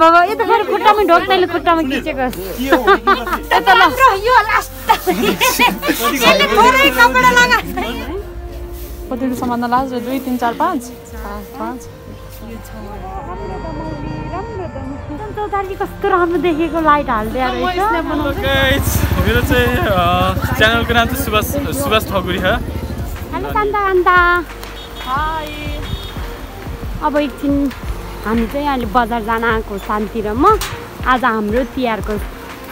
बाबा यो त फेरि खुट्टामा ढोक्दैले खुट्टामा खिचेको लास्ट दुई तिन चार पाँच पाँच कस्तो राम्रो देखेको लाइट हाल्दै रहेछ गाइज मेरो चाहिँ अ, च्यानलको नाम चाहिँ सुभाष सुभाष ठकुरी हो हेलो कान्ता कान्ता अब एकछिन हामी चाहिँ अहिले बजार जान आएको शान्ति र म। आज हाम्रो तिहारको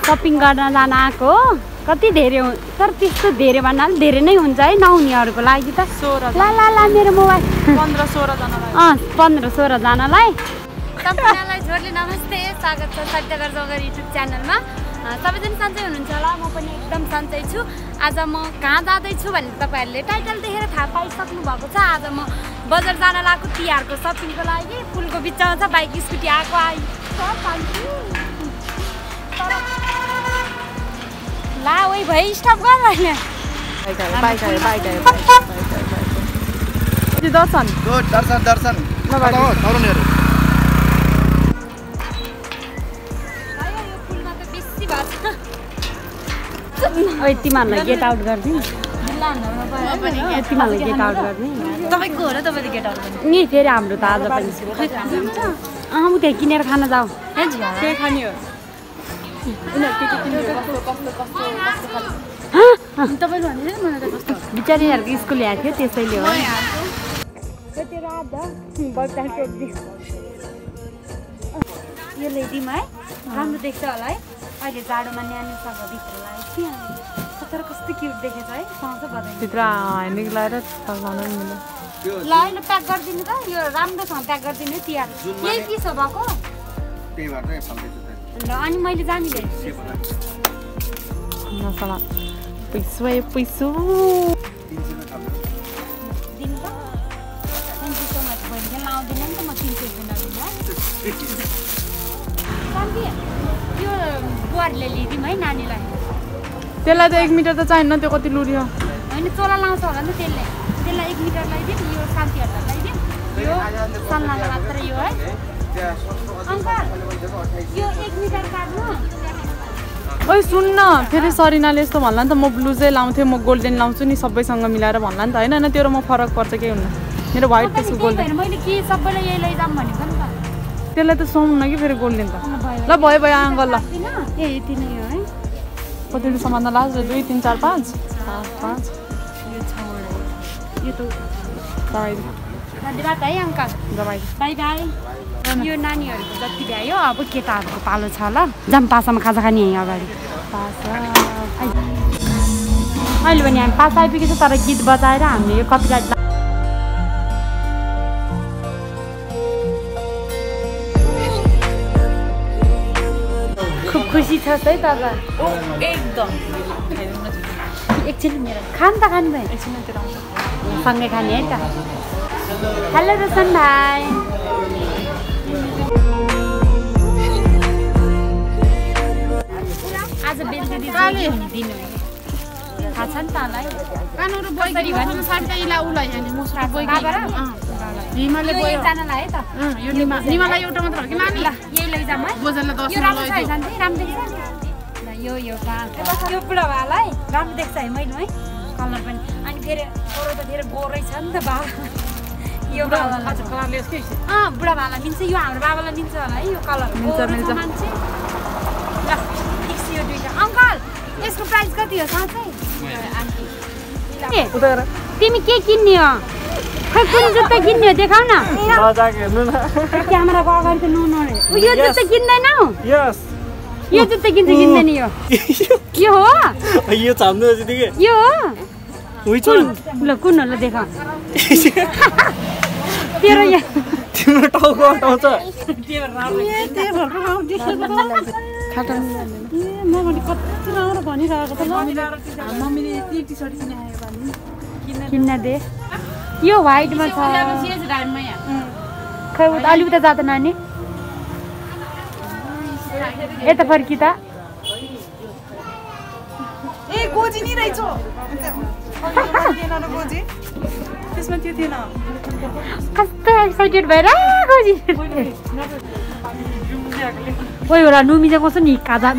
सपिङ गर्न जान आएको हो। कति धेरै हु- तर त्यस्तो धेरै भन्नाले धेरै नै हुन्छ है नहुनेहरूको लागि त। सोह्र ला ला ला मेरो मोबाइल। पन्ध्र सोह्रजनालाई। अँ पन्ध्र सोह्रजनालाई। सबैजनालाई जोडले नमस्ते। स्वागत छ सत्यगर जगर युट्युब च्यानलमा। सबैजना सन्चै हुनुहुन्छ होला। म पनि एकदम सन्चै छु। आज म कहाँ जाँदैछु भने तपाईँहरूले टाइटल देखेर थाहा पाइसक्नु भएको छ। आज म बजार जान लागेको तिहारको सपिङको लागि। पुलको बिचमा छ बाइक स्कुटी आएको आइ ला ओइ भाइ स्टप गर अहिले बाइक आयो ओइ तिमीहरूलाई गेट आउट गरिदिउँ तिमीहरूलाई गेट आउट गरिदिउँ तपाईँको हो र तपाईँले गेट आउट गर्नु? नि फेरि हाम्रो त आज पनि। अँ उ त्यहाँ किनेर खान जाऊ। खाने हो। बिचारीहरूको स्कुल ल्याएको थियो त्यसैले हो। यो ल्याइदिउँ है राम्रो देख्छ होला है। अहिले जाडोमा न्यानोसँग भित्र तर कस्तो क्युट देखेछ है भित्र लगाएर फर्काउनु नि मिल्यो ल अहिले प्याक गरिदिनु त। यो राम्रोसँग प्याक गरिदिनु तिहार। यही के छ भएको? ल अनि मैले जाने भएँ। मसला पैसो पैसो। यू सो मच बहिनी। खेल्न आउँदैन नि त म तिन सय रुपियाँ नदिनु है शान्ति यो बुहारीले ल्याइदिउँ है नानीलाई। त्यसलाई त एक मिटर त चाहिन्न त्यो कति लुरियो होइन चोला लाउँछ होला नि त्यसले। त्यसलाई एक मिटर लगाइदिउँ यो शान्तिहरूलाई लगाइदिउँ। यो सन्नालाई मात्र यो है। अङ्कल यो एक मिटर काट्नु। ओइ सुन्न फेरि सरिनाले यस्तो भन्ला नि त म ब्लु चाहिँ लाउँथेँ म गोल्डेन लाउँछु नि सबैसँग मिलाएर भन्ला नि त। होइन होइन तेरो म फरक पर्छ केही हुन्न। मेरो व्हाइट त्यही त्यसको गोल्डेन। मैले के सबैलाई यही लैजाऊँ भनेको नि त। त्यसलाई त सुहाउन कि फेरि गोल्डेन त? ल भयो भयो अङ्कल ल। ए यति नै हो। है कतिवटा सामान लास्ट दुई तिन चार पाँच पाँच यो नानीहरूको जति भ्यायो अब केटाहरूको पालो छ ल जाम पासामा खाजा खाने यहीँ अगाडि अहिले भने हामी पास आइपुगेको छ तर गीत बजाएर हामीले यो कपिराइट खुसी छ है तपाईँ एकदम एकछिन मेरो खानु त खानु भयो आउँछ सँगै खाने है त हेलो रोशन भाइ आज बेलुकी दिन थाहा छ नि त होला है यो बोयो एकजनालाई है त। यो निमा निमालाई एउटा मात्र हो कि नानी ल यही लैजाऊँ है। बोजरलाई यो दसमा राम्रो छ शान्ति राम्रो देख्छ ल यो यो यो बुढा भाइलाई राम्रो देख्छ है मैले है। कलर पनि। अनि फेरि अरू त फेरि गोरै छ नि त बाबा यो बाबा हजुर कलरले यसकै अँ बुढा बाबालाई मिल्छ। यो हाम्रो बाबालाई मिल्छ होला है यो कलर। मिल्छ। मान्छे। ल ठिक यो दुइटा अङ्कल यसको प्राइस कति हो साँच्चै? ए, तिमी के किन्ने हो? कुन जुत्ता किन्ने हो? देखाउ न। मजाक हेर्नु न क्यामेराको अगाडि त ननरे ऊ यो जुत्ता किन्दैनौ यस यो जुत्ता किन्छ किन्दैन यो। यो हो? यो छाम्नु यो हो? ल कुन? हो ल देखाउ तेरो यो। तिम्रो टाउको अटाउँछ कति राम्रो भनिरहेको त किन्न दे। यो व्हाइटमा छ खै उता अलि उता जाँदा नानी। यता फर्की त। ए गोजी नि रहेछ। गोजी त्यसमा त्यो थिएन। कस्तो एक्साइटेड भइरहेको जी ओइ एउटा नुमी चाहिँ कस्तो नि काजा।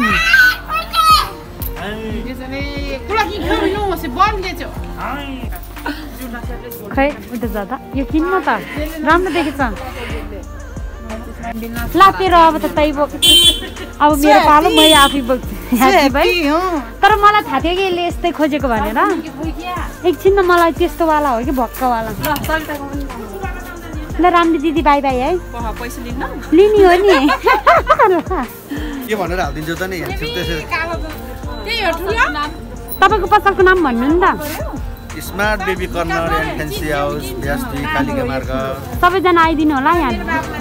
खै उता जाँदा यो किन्न त? राम्रो देखेछ। ला तेरो अब त तै बोक अब मेरो पालो मै आफै बोक्छु तर मलाई थाहा थियो कि यसले यस्तै खोजेको भनेर। एकछिन न मलाई त्यस्तोवाला हो कि भक्कवाला। ल राम्रो दिदी बाई बाई है। लिने। हो नि। के भनेर हालिदिन्छु त नि? त्यसरी त्यही हो ठुलो। तपाईँको पसलको नाम भन्नु नि त। Smart baby corner and fancy house ब्यास्टी Kalika Marg. सबैजना आइदिनु होला यहाँ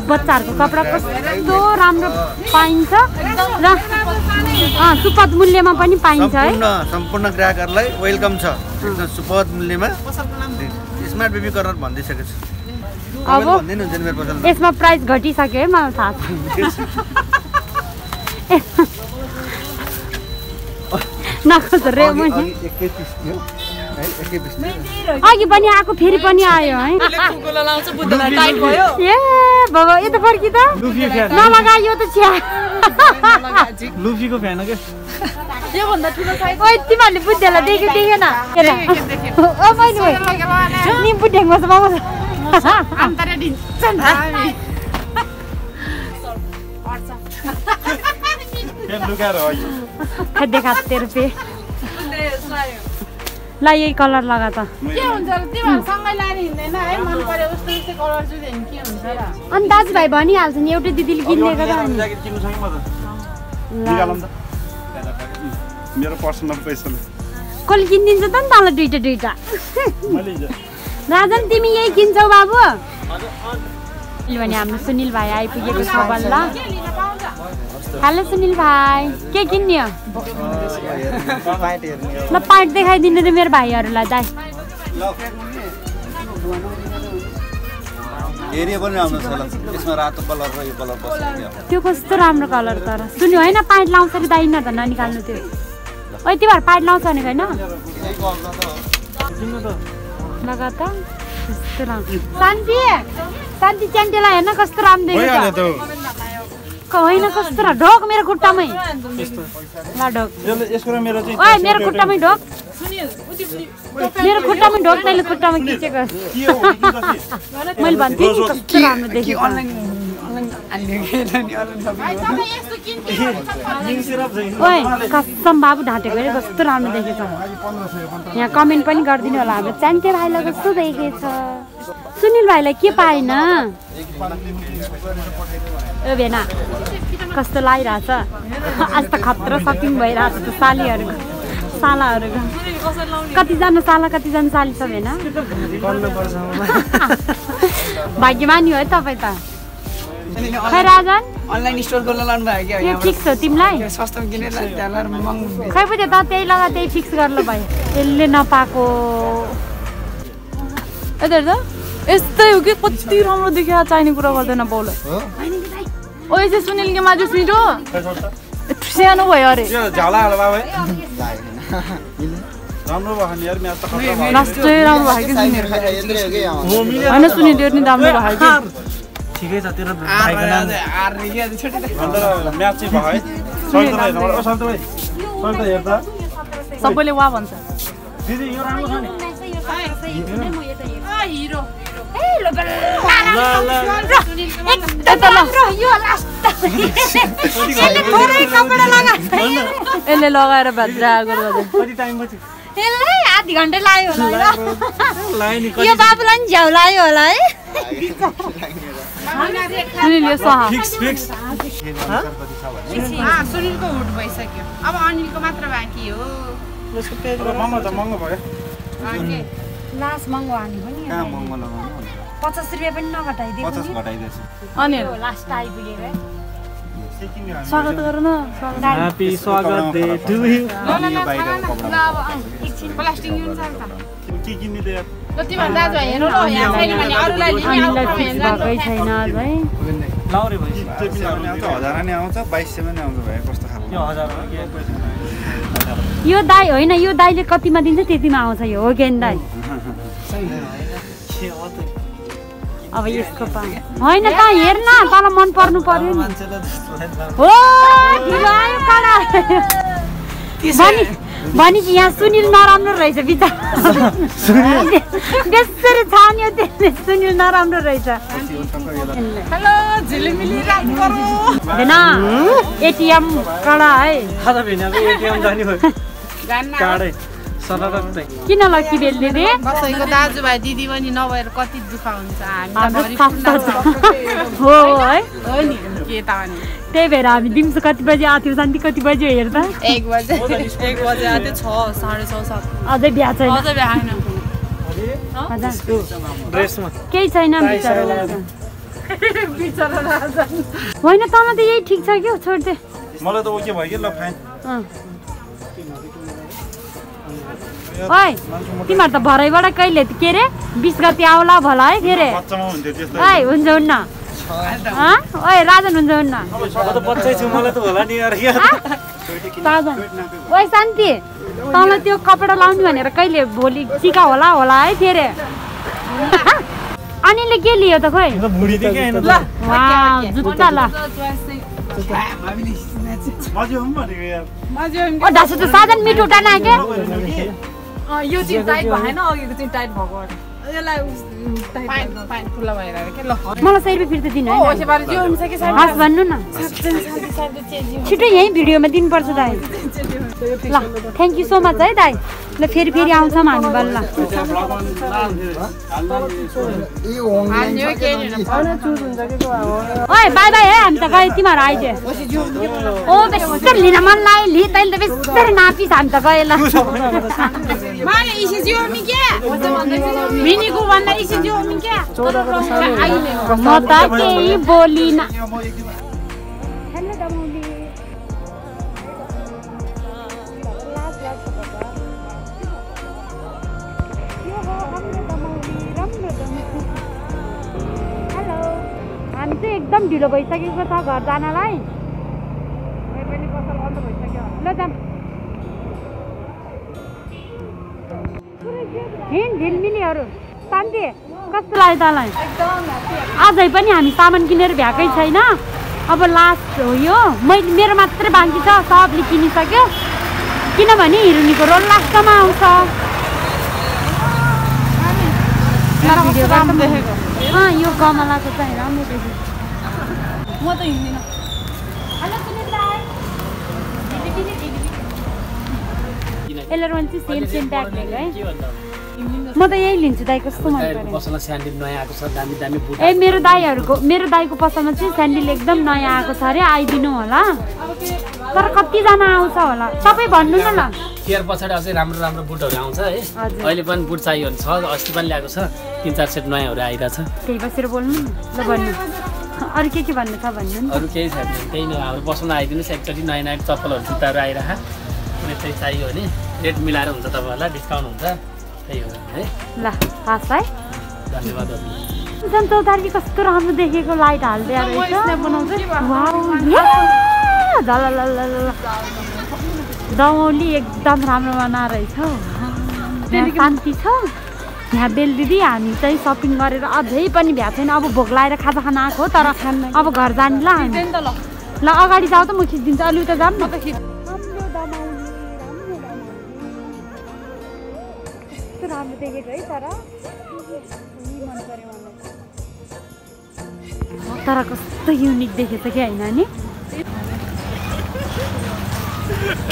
बच्चाहरूको कपडा कस्तो राम्रो पाइन्छ र सुपथ मूल्यमा पनि पाइन्छ है। सम्पूर्ण ग्राहकहरूलाई वेलकम छ। एकदम सुपथ मूल्यमा। स्मार्ट बेबी कर्नर भनिदिइसकेको छु। अब यसमा प्राइस घटिसक्यो है मलाई थाहा छ नखोज रे मैले। अघि पनि आएको फेरि पनि आयो है? फुकुलो लाउँछ बुद्धलाई टाइट भयो। ए बाबा यता फर्की त। नलगा यो त चिया। लुफीको फ्यान योभन्दा ठुलो ओइ तिमीहरूले देख्यो देखेन। ओ छ बाबा। देखा तेरो पे। ल यही कलर लगा त के हुन्छ र तिमीहरू सँगै लाएर हिँड्दैन है? मन पर्यो उस्तो उस्तै कलर चाहिँ भने के हुन्छ र? अनि दाजुभाइ भनिहाल्छ नि एउटै दिदीले किनिदिएको किन्नु कसले किनिदिन्छ त नि तँलाई दुइटा दुइटा राजन तिमी यही किन्छौ बाबु? भने हाम्रो सुनिल भाइ आइपुगेको छ बल्ल। हेलो सुनिल भाइ। के किन्ने हो। ल पाइट देखाइदिनु रे मेरो भाइहरूलाई दाइ। त्यो कस्तो राम्रो कलर तर। सुन्यो होइन पाइट लाउँछ कि दाइन त ननिकाल्नु त्यो। ओइ तिमीहरू पाइट लाउँछ भनेको होइन? लगा त कस्तो राम्रो। शान्ति। शान्ति च्यान्टेलाई हेर्न कस्तो राम्रो भइहाल्यो होइन? कस्तो राम्रो ढोक मेरो खुट्टामै? ल ढोक। र मेरो चाहिँ ओए मेरो खुट्टामै ढोक। मेरो खुट्टामै ढोक तैँले खुट्टामा खिचेको? मैले भन्थेँ नि कस्तो राम्रो देखेको। ओए कसम बाबु ढाँटेको अरे कस्तो राम्रो देखेछ। यहाँ कमेन्ट पनि गरिदिनु होला हाम्रो च्यान्टे भाइलाई कस्तो देखेछ? सुनिल भाइलाई के पाएन? ए भेना कस्तो लागिरहेछ? आज त खतरा सपिङ भइरहेछ त सालीहरूको सालाहरूको कतिजना साला कतिजना साली छ भेना भाग्यमानी हो है तपाईँ त। खै राजन? अनलाइन स्टोर गर्न लानु भयो क्या यो फिक्स हो तिमीलाई? यहाँ सस्तोमा किनेर खै बुझ्यो त त्यही लगा त्यही फिक्स गर्नु भयो। यसले नपाएको। यता हेर्दा यस्तै हो कि? कति राम्रो देखिया चाहिने कुरा गर्दैन बाउलाई ओ यसो सुनिल के माजु छिटो सानो भयो अरे। झाला हाल बाबा राम्रो भयो नि यार म्याच त खतरा भयो लास्टै राम्रो भयो कि सुनिल। हो मिल्यो होइन सुनिल यो नि राम्रो भयो कि। ठिकै छ तेरो भाइको नाम आर क्या छोटो अन्त म्याच चाहिँ भयो है। ओ भाइ हेर्दा सबैले वा भन्छ। दिदी यो राम्रो छ नि हिरो। यसले लगाएर भाद्रा यसलाई आधी घन्टा लाग्यो होला है लाग्यो नि यो बाबुलाई पनि झ्याउ लाग्यो होला है सुनिलको हुट भइसक्यो अब अनिलको मात्र बाँकी हो लास्ट महँगो हाल्नु पनि पचास रुपियाँ पनि नघटाइदिएको अनि लास्ट आइपुगेको है स्वागत गर न। स्वागत ह्यापी स्वागत डे टु यु यो बाहिर कपडा ल अब अँ, एकछिन प्लास्टिक ल्याउनु सक्छ त। के किन्ने त यार ल तिमीहरू दाजुभाइ हेर्नु ल यहाँ छैन भने अरूलाई लिने अनिललाई आउँछ फिक्स भएकै छैन अझ है लाउरे भयो पैसा पनि आउँछ हजार नि आउँछ बाइस सय पनि आउँछ भाइ। कस्तो खालको? यो हजार हो कि पैसा यो दाई होइन यो दाईले कतिमा दिन्छ त्यतिमा आउँछ यो हो कि होइन दाई अब यसको पा होइन त हेर न तल मन पर्नु पर्यो नि। हो ढिलो आयो कडा। भनी भनेपछि यहाँ सुनिल नराम्रो रहेछ बिचरा। बेसरी छान्यो त्यसले सुनिल नराम्रो रहेछ। होइन एटिएम कडा है। किन लकी बेल दिदी कसैको दाजुभाइ दिदी पनि नभएर कति दुःख हुन्छ हो है हो नि के त अनि त्यही भएर हामी दिउँसो कति बजी आएको थियौँ शान्ति कति बजी हेर्दा एक बजे एक बजे आएको छ साढे छ सात अझै बिहा छैन अझै ड्रेसमा केही छैन बिचरा होइन तँलाई त यही ठिक छ क्या छोडिदे मलाई त ओके भयो कि ल फाइन अँ। ओइ तिमीहरू त भरैबाट कहिले के अरे बिस गति आउला भला है के अरे बच्चामा हुन्थ्यो त्यस्तो ओइ हुन्छ हुन्न? ओइ राजन हुन्छ हुन्न। म त बच्चै छु मलाई त होला नि यार यार। राजन। ओइ शान्ति। तँलाई त्यो कपडा लाउने भनेर कहिले भोलि टिका होला होला है के अरे अनिलले के लियो त खोइ? जुत्ता ल। साधन मिठो उठान के यो चाहिँ टाइट भएन अघिको चाहिँ टाइट भएको। यसलाई मलाई सय रुपियाँ फिर्ता दिनु हो है सेपाले त्यो हुन्छ कि हस् भन्नु न। छिटो यहीँ भिडियोमा दिनुपर्छ दाइ ल थ्याङ्क यू सो मच है दाइ ल फेरि फेरि आउँछौँ हामी बल्ल ओइ बाई बाई है हामी त गयो तिमीहरू आइजे ओ बेस्तर लिन मन लाग्यो लि तैँले त बेस्तर नापिस हामी त गयो ल म त केही बोलिन एकदम ढिलो भइसकेको छ घर जानलाई। ल हिँड झिलमिलीहरू शान्ति कस्तो लाग्यो तँलाई? अझै पनि हामी सामान किनेर भ्याएकै छैन। अब लास्ट हो यो। मैले मेरो मात्रै बाँकी छ सबले किनिसक्यो। किनभने हिरोनीको रोल लास्टमा आउँछ। यो गमलाको चाहिँ राम्रो देखेको। म त हिँड्दिनँ चाहिँ सेम ब्याग लिएको है म त यही लिन्छु दाइ कस्तो मन बुट ए मेरो दाईहरूको मेरो दाईको पसलमा चाहिँ स्यान्डल एकदम नयाँ आएको छ अरे आइदिनु होला तर कतिजना आउँछ होला तपाईँ भन्नु न ल केयर पछाडि अझै राम्रो राम्रो बुटहरू आउँछ है। अहिले पनि बुट चाहियो भने छ अस्ति पनि ल्याएको छ तिन चार सेट नयाँहरू आइरहेछ त्यही बसेर बोल्नु न ल भन्नु अरू के के भन्नु छ भन्नु नि अरू केही छैन त्यही नै हाम्रो पसलमा आइदिनुहोस् एकचोटि नयाँ नयाँ चप्पलहरू जुत्ताहरू आइरह कुनै चाहिँ चाहियो भने रेट मिलाएर हुन्छ तपाईँहरूलाई डिस्काउन्ट हुन्छ त्यही हो है। ल हस् है। धन्यवाद झन् चौतारी कस्तो राम्रो देखेको लाइट हाल्दै रहेछ। दमौली एकदम राम्रो बनाएर रहेछ शान्ति छ। यहाँ बेल दिदी हामी चाहिँ सपिङ गरेर अझै पनि भ्याएको छैन। अब भोक लगाएर खाजा खान आएको हो तर अब घर जाने ल हामी। ल। अगाडि जाऊ त म खिचिदिन्छु। अलि उता जाऊँ न। राम्रो देखेको है तर। मन पर्यो मलाई तर कस्तो युनिक देखेछ कि होइन नि?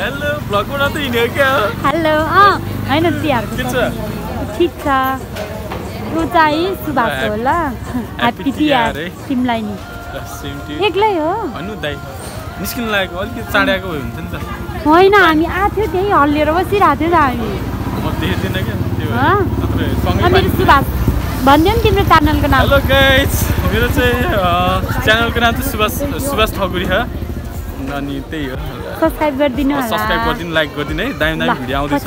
हेलो भ्लगबाट त हिँड्यो क्या? हेलो अँ। होइन तिहारको। ठिक छ ऊ चाहिँ सुभाष हो ल ह्याप्पी तिहार। तिमीलाई नि एक्लै हो। निस्किनु लागेको अलिकति चाँडै आएको भए हुन्थ्यो नि त। होइन हामी आएको थियो त्यही हल्लिएर बसिरहेको थियो त हामी। मेरो सुभाष भनिदियो नि तिम्रो च्यानलको नाम। हेलो गाइज मेरो चाहिँ च्यानलको नाम चाहिँ सुभाष सुभाष ठकुरी हो। अनि त्यही हो। सब्सक्राइब गरिदिनु सब्सक्राइब गरिदिनु लाइक गरिदिनु है। दामी दामी भिडियो आउँदैछ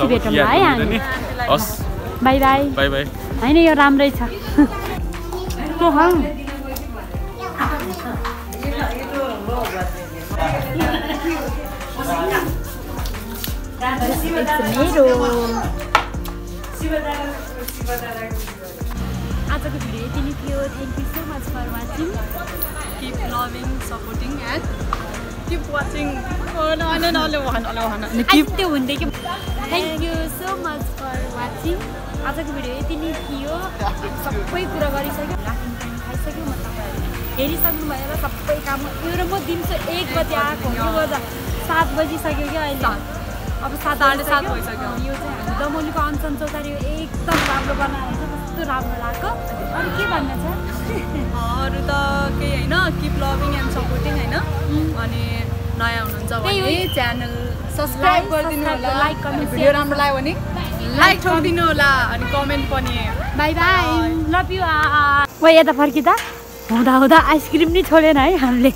हस्। Bye bye. Bye bye. होइन यो राम्रै छ। आजको भिडियो यति नै थियो। Thank you so much for watching keep loving supporting and keep watching keep त्यो हुन्थ्यो कि thank you so much for watching आजको भिडियो यति नै थियो सबै कुरा गरिसक्यो राखिङ खाइसक्यो म तपाईँहरूले हेरिसक्नु भयो र सबै काम एउटा म दिउँसो एक बजी आएको यो त सात बजिसक्यो क्या अहिले अब सात साढे सात। भइसक्यो। यो चाहिँ हामी दमौलीको अनसन चौतारी एकदम राम्रो बनाएर कस्तो राम्रो लाग्यो अरू के भन्न छ? अरू त केही होइन किप लभिङ एन्ड सपोर्टिङ होइन। अनि नयाँ हुनुहुन्छ। भने च्यानल सब्सक्राइब गरिदिनु होला। comment, अनि भिडियो. राम्रो लाग्यो भने लाइक ठोकिदिनु होला अनि कमेन्ट पनि। बाई बाई लभ यु ओ यता फर्किँदा? हुँदा हुँदा आइसक्रिम नि छोडेन है हामीले।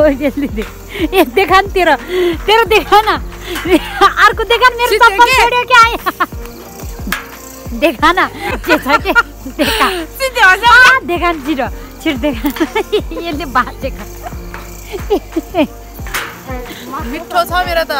ए देखा न तेरो। तेरो देखा न अर्को देखा मेरो चप्पल? छोड्यो क्या आयो? देखा न के छ के? देखा आ, देखा न छिटो देखा यसले बाँचेको मिठो छ मेरो त